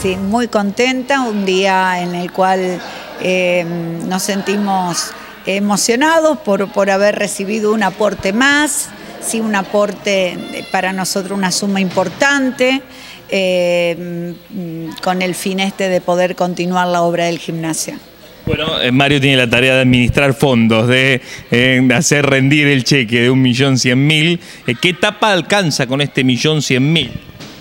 Sí, muy contenta, un día en el cual eh, nos sentimos emocionados por, por haber recibido un aporte más, sí, un aporte para nosotros una suma importante, eh, con el fin este de poder continuar la obra del gimnasio. Bueno, eh, Mario tiene la tarea de administrar fondos, de, eh, hacer rendir el cheque de un millón cien mil. ¿Qué etapa alcanza con este millón cien mil?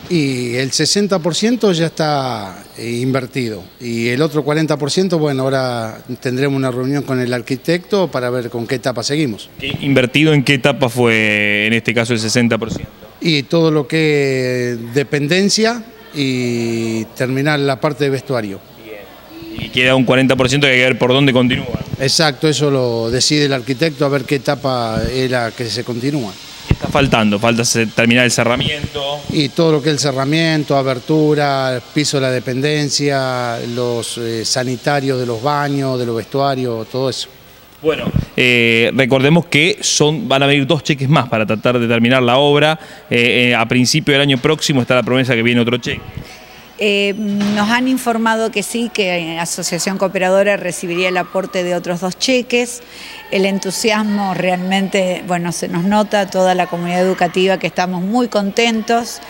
Y el 60% ya está invertido. Y el otro 40%, bueno, ahora tendremos una reunión con el arquitecto para ver con qué etapa seguimos. ¿Invertido en qué etapa fue en este caso el 60%? Y todo lo que es dependencia y terminar la parte de vestuario. Bien. Y queda un 40% que hay que ver por dónde continúa. Exacto, eso lo decide el arquitecto a ver qué etapa es la que se continúa. ¿Qué está faltando? Falta terminar el cerramiento. Y todo lo que es el cerramiento, abertura, piso de la dependencia, los eh, sanitarios de los baños, de los vestuarios, todo eso. Bueno, eh, recordemos que son, van a venir dos cheques más para tratar de terminar la obra. Eh, a principio del año próximo está la promesa que viene otro cheque. Nos han informado que sí, que Asociación Cooperadora recibiría el aporte de otros dos cheques. El entusiasmo realmente, bueno, se nos nota toda la comunidad educativa que estamos muy contentos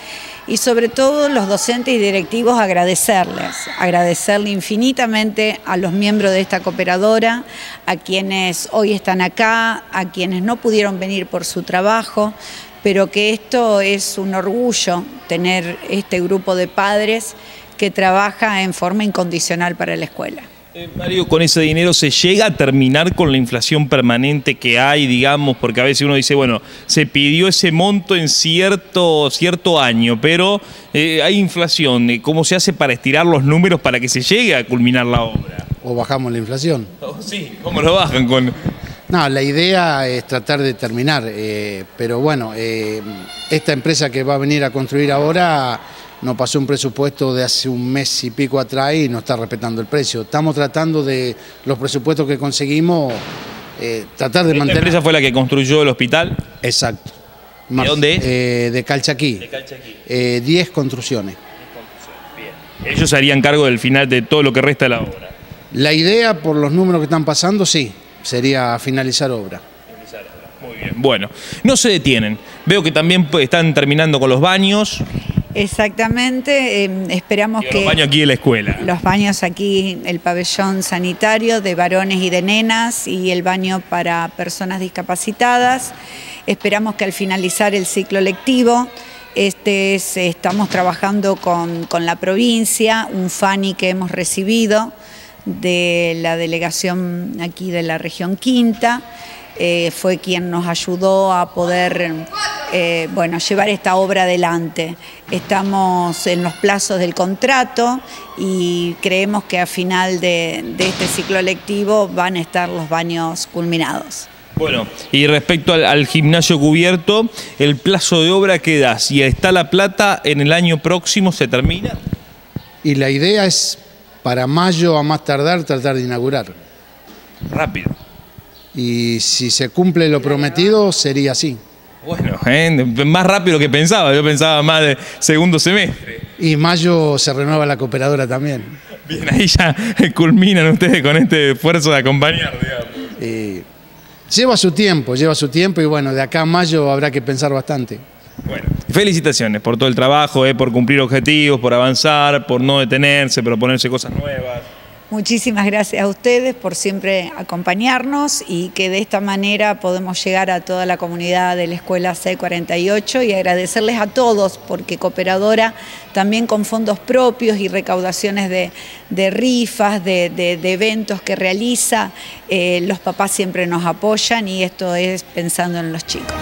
y sobre todo los docentes y directivos agradecerles, agradecerle infinitamente a los miembros de esta cooperadora, a quienes hoy están acá, a quienes no pudieron venir por su trabajo, pero que esto es un orgullo tener este grupo de padres que trabaja en forma incondicional para la escuela. Eh, Mario, con ese dinero se llega a terminar con la inflación permanente que hay, digamos, porque a veces uno dice, bueno, se pidió ese monto en cierto, cierto año, pero eh, hay inflación. ¿Cómo se hace para estirar los números para que se llegue a culminar la obra? ¿O bajamos la inflación? Oh, sí, ¿cómo lo bajan con...? No, la idea es tratar de terminar, eh, pero bueno, esta empresa que va a venir a construir ahora nos pasó un presupuesto de hace un mes y pico atrás y no está respetando el precio. Estamos tratando de los presupuestos que conseguimos, eh, tratar de mantener... ¿Esta empresa fue la que construyó el hospital? Exacto. ¿De dónde es? Eh, de Calchaquí. De Calchaquí. Eh, diez construcciones. Bien. Ellos harían cargo del final de todo lo que resta de la obra. La idea, por los números que están pasando, sí, sería finalizar obra. Muy bien. Bueno, no se detienen. Veo que también están terminando con los baños. Exactamente, em, esperamos que... Los baños aquí en la escuela. Los baños aquí, el pabellón sanitario de varones y de nenas y el baño para personas discapacitadas. Esperamos que al finalizar el ciclo lectivo, este estamos trabajando con, con la provincia, un FANI que hemos recibido de la delegación aquí de la región Quinta, eh, fue quien nos ayudó a poder eh, bueno, llevar esta obra adelante. Estamos en los plazos del contrato y creemos que a final de, este ciclo lectivo van a estar los baños culminados. Bueno, y respecto al, gimnasio cubierto, el plazo de obra que da, si está la plata, en el año próximo se termina. Y la idea es para mayo a más tardar tratar de inaugurar. Rápido y si se cumple lo prometido sería así. Bueno, ¿eh? más rápido que pensaba, yo pensaba más de segundo semestre. Y mayo se renueva la cooperadora también. Bien, ahí ya culminan ustedes con este esfuerzo de acompañar, digamos. lleva su tiempo, lleva su tiempo y bueno, de acá a mayo habrá que pensar bastante. Bueno, felicitaciones por todo el trabajo, eh, por cumplir objetivos, por avanzar, por no detenerse, proponerse cosas nuevas. Muchísimas gracias a ustedes por siempre acompañarnos y que de esta manera podemos llegar a toda la comunidad de la Escuela C48 y agradecerles a todos porque Cooperadora también con fondos propios y recaudaciones de, rifas, de, eventos que realiza, eh, los papás siempre nos apoyan y esto es pensando en los chicos.